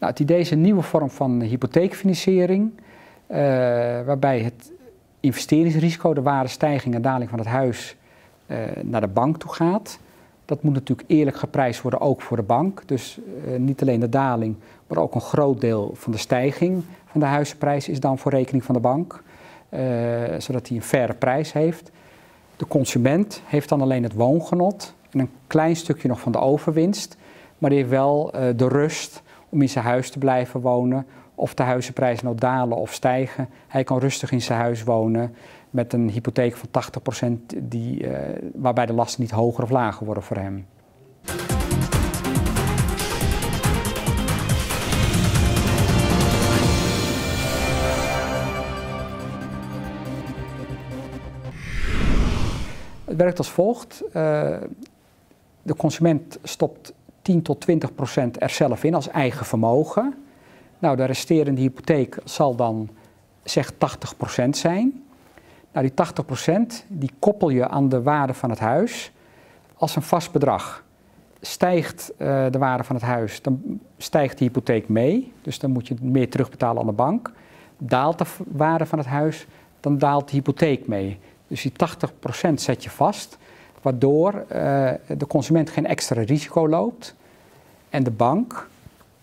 Nou, het idee is een nieuwe vorm van hypotheekfinanciering, uh, waarbij het investeringsrisico, de waardestijging en daling van het huis, uh, naar de bank toe gaat. Dat moet natuurlijk eerlijk geprijsd worden, ook voor de bank. Dus uh, niet alleen de daling, maar ook een groot deel van de stijging van de huizenprijs is dan voor rekening van de bank. zodat hij een faire prijs heeft. De consument heeft dan alleen het woongenot en een klein stukje nog van de overwinst. Maar die heeft wel de rust om in zijn huis te blijven wonen. Of de huizenprijzen nou dalen of stijgen. Hij kan rustig in zijn huis wonen met een hypotheek van 80% die, uh, waarbij de lasten niet hoger of lager worden voor hem. Het werkt als volgt. Uh, de consument stopt 10 tot 20 procent er zelf in als eigen vermogen. Nou, de resterende hypotheek zal dan zeg 80 procent zijn. Nou, die 80 procent die koppel je aan de waarde van het huis als een vast bedrag. Stijgt uh, de waarde van het huis, dan stijgt de hypotheek mee. Dus dan moet je meer terugbetalen aan de bank. Daalt de waarde van het huis, dan daalt de hypotheek mee. Dus die 80% zet je vast, waardoor uh, de consument geen extra risico loopt. En de bank,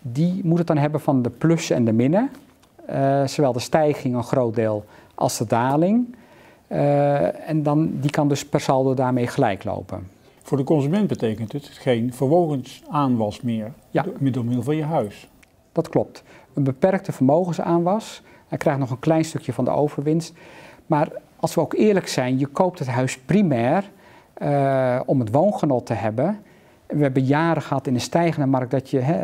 die moet het dan hebben van de plus en de minnen. Uh, zowel de stijging een groot deel als de daling. Uh, en dan, die kan dus per saldo daarmee gelijk lopen. Voor de consument betekent het geen vermogensaanwas meer ja. door middel van je huis. Dat klopt. Een beperkte vermogensaanwas. Hij krijgt nog een klein stukje van de overwinst. Maar als we ook eerlijk zijn, je koopt het huis primair uh, om het woongenot te hebben. We hebben jaren gehad in de stijgende markt dat je, hè,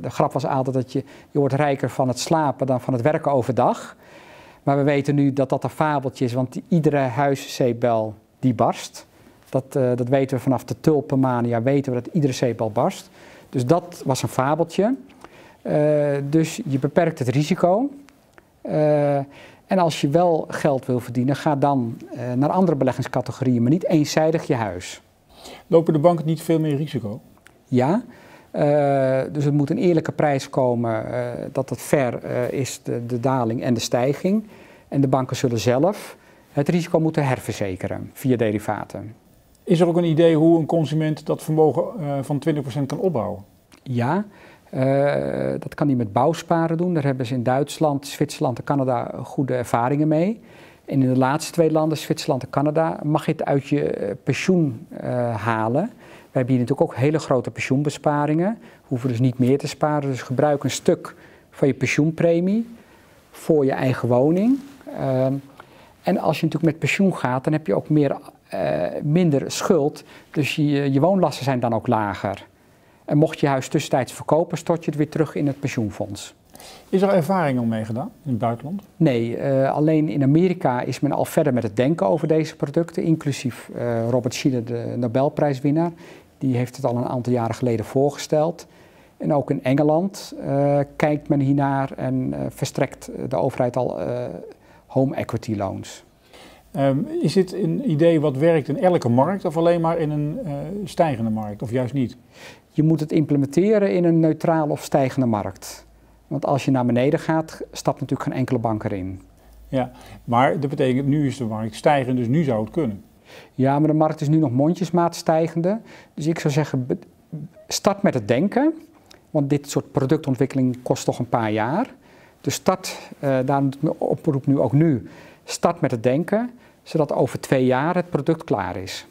de grap was altijd dat je, je wordt rijker van het slapen dan van het werken overdag. Maar we weten nu dat dat een fabeltje is, want iedere huiszeepbel die barst. Dat, dat weten we vanaf de tulpenmania, weten we dat iedere zeepbel barst. Dus dat was een fabeltje. Dus je beperkt het risico. Uh, en als je wel geld wil verdienen, ga dan uh, naar andere beleggingscategorieën, maar niet eenzijdig je huis. Lopen de banken niet veel meer risico? Ja, uh, dus het moet een eerlijke prijs komen uh, dat het fair is, de, de, daling en de stijging. En de banken zullen zelf het risico moeten herverzekeren via derivaten. Is er ook een idee hoe een consument dat vermogen van 20% kan opbouwen? Ja, uh, dat kan hij met bouwsparen doen. Daar hebben ze in Duitsland, Zwitserland en Canada goede ervaringen mee. En in de laatste twee landen, Zwitserland en Canada, mag je het uit je pensioen uh, halen. Hebben hier natuurlijk ook hele grote pensioenbesparingen. We hoeven dus niet meer te sparen. Dus gebruik een stuk van je pensioenpremie voor je eigen woning. Uh, en als je natuurlijk met pensioen gaat, dan heb je ook meer, minder schuld. Dus je, je woonlasten zijn dan ook lager. En mocht je huis tussentijds verkopen, stort je het weer terug in het pensioenfonds. Is er ervaring al mee gedaan in het buitenland? Nee, uh, alleen in Amerika is men al verder met het denken over deze producten, inclusief uh, Robert Schiele, de Nobelprijswinnaar. Die heeft het al een aantal jaren geleden voorgesteld. En ook in Engeland uh, kijkt men hiernaar en verstrekt de overheid al home equity loans. Um, is dit een idee wat werkt in elke markt of alleen maar in een stijgende markt of juist niet? Je moet het implementeren in een neutrale of stijgende markt. Want als je naar beneden gaat, stapt natuurlijk geen enkele bank erin. Ja, maar dat betekent nu is de markt stijgend, dus nu zou het kunnen. Ja, maar de markt is nu nog mondjesmaat stijgende. Dus ik zou zeggen, start met het denken. Want dit soort productontwikkeling kost toch een paar jaar. Dus start, uh, daarom oproep nu ook nu, start met het denken. Zodat over twee jaar het product klaar is.